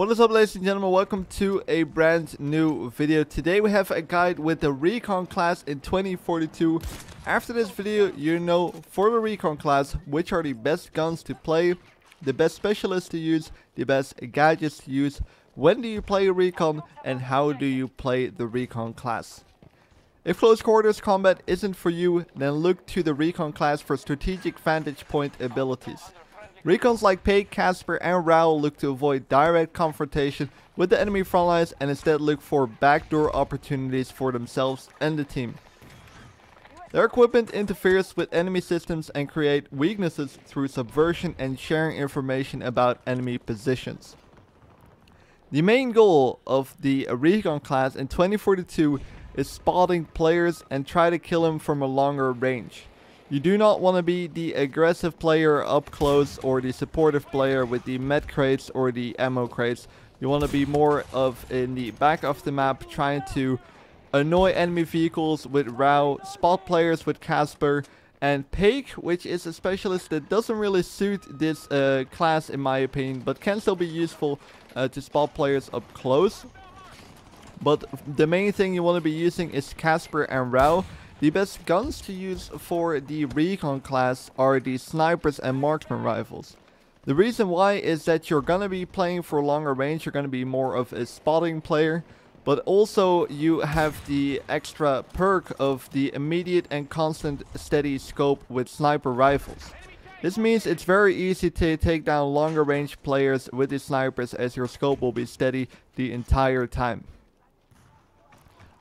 What is up ladies and gentlemen, welcome to a brand new video. Today we have a guide with the Recon class in 2042. After this video you know for the Recon class which are the best guns to play, the best specialists to use, the best gadgets to use, when do you play Recon and how do you play the Recon class. If close quarters combat isn't for you, then look to the Recon class for strategic vantage point abilities. Recons like Paige, Casper and Rao look to avoid direct confrontation with the enemy frontlines and instead look for backdoor opportunities for themselves and the team. Their equipment interferes with enemy systems and create weaknesses through subversion and sharing information about enemy positions. The main goal of the Recon class in 2042 is spotting players and try to kill them from a longer range. You do not want to be the aggressive player up close or the supportive player with the med crates or the ammo crates. You want to be more of in the back of the map trying to annoy enemy vehicles with Rao, spot players with Casper, and Paige, which is a specialist that doesn't really suit this uh, class in my opinion, but can still be useful uh, to spot players up close. But the main thing you want to be using is Casper and Rao. The best guns to use for the Recon class are the snipers and marksman rifles. The reason why is that you're gonna be playing for longer range, you're gonna be more of a spotting player, but also you have the extra perk of the immediate and constant steady scope with sniper rifles. This means it's very easy to take down longer range players with the snipers as your scope will be steady the entire time.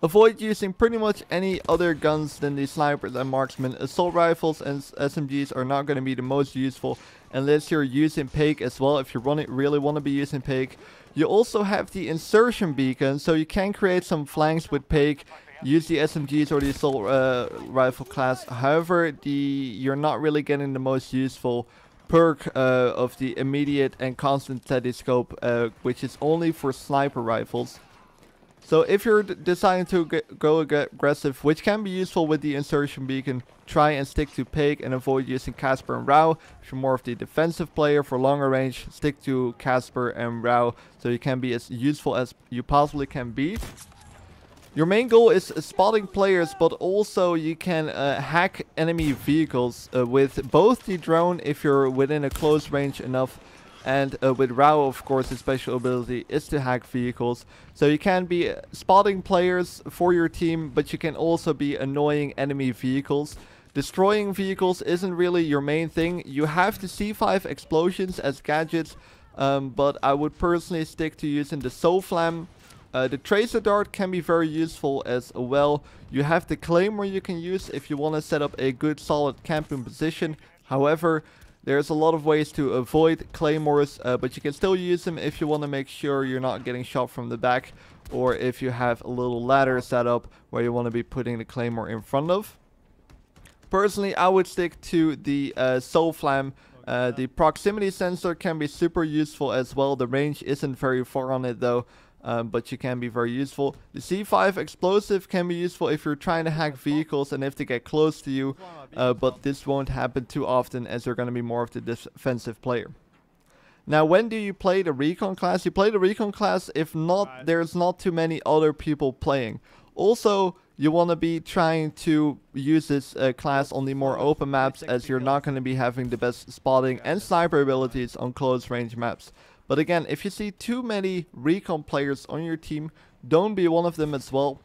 Avoid using pretty much any other guns than the snipers and marksmen. Assault rifles and SMGs are not going to be the most useful unless you're using Paige as well. If you really want to be using Paige. You also have the insertion beacon, so you can create some flanks with Paige. Use the SMGs or the assault uh, rifle class. However, the you're not really getting the most useful perk uh, of the immediate and constant steady scope, uh, which is only for sniper rifles. So if you're deciding to go aggressive, which can be useful with the insertion beacon, try and stick to Paige and avoid using Casper and Rao. If you're more of the defensive player for longer range, stick to Casper and Rao so you can be as useful as you possibly can be. Your main goal is spotting players, but also you can uh, hack enemy vehicles uh, with both the drone if you're within a close range enough and uh, with Rao, of course, his special ability is to hack vehicles. So you can be spotting players for your team, but you can also be annoying enemy vehicles. Destroying vehicles isn't really your main thing. You have the C5 explosions as gadgets, um, but I would personally stick to using the SOFLAM. Uh, the Tracer Dart can be very useful as well. You have the Claymore you can use if you want to set up a good solid camping position. However, there's a lot of ways to avoid claymores, uh, but you can still use them if you want to make sure you're not getting shot from the back, or if you have a little ladder set up where you want to be putting the claymore in front of. Personally, I would stick to the uh, SOFLAM. Uh, the proximity sensor can be super useful as well. The range isn't very far on it though um, but you can be very useful. The C5 explosive can be useful if you're trying to hack vehicles and if they get close to you, uh, but this won't happen too often as you're going to be more of the defensive player. Now, when do you play the Recon class? You play the Recon class if not, there's not too many other people playing. Also, you want to be trying to use this uh, class on the more open maps as you're not going to be having the best spotting and sniper abilities on close range maps. But again, if you see too many recon players on your team, don't be one of them as well.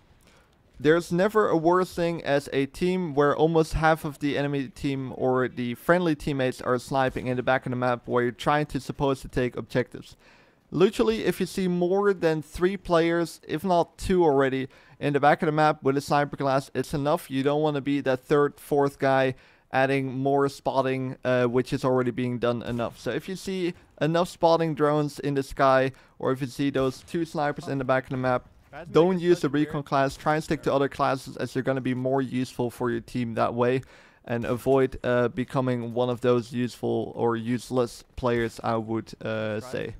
There's never a worse thing as a team where almost half of the enemy team or the friendly teammates are sniping in the back of the map where you're trying to supposed to take objectives. Literally, if you see more than three players, if not two already, in the back of the map with a sniper class, it's enough. You don't want to be that third, fourth guy adding more spotting, uh, which is already being done enough. So if you see enough spotting drones in the sky, or if you see those two snipers in the back of the map, don't use the recon class. Try and stick to other classes as you're going to be more useful for your team that way. And avoid uh, becoming one of those useful or useless players, I would uh, say.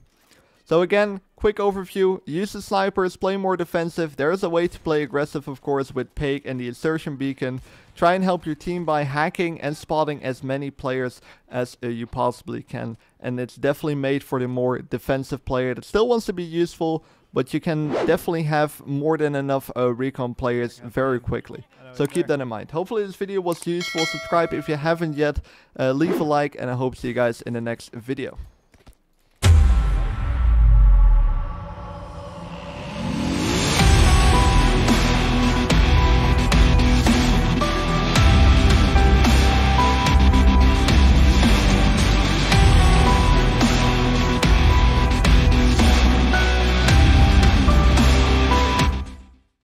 So again, quick overview, use the snipers, play more defensive. There is a way to play aggressive, of course, with Paik and the insertion beacon. Try and help your team by hacking and spotting as many players as uh, you possibly can. And it's definitely made for the more defensive player that still wants to be useful, but you can definitely have more than enough uh, recon players very quickly. So keep that in mind. Hopefully this video was useful. Subscribe if you haven't yet. Uh, leave a like and I hope to see you guys in the next video.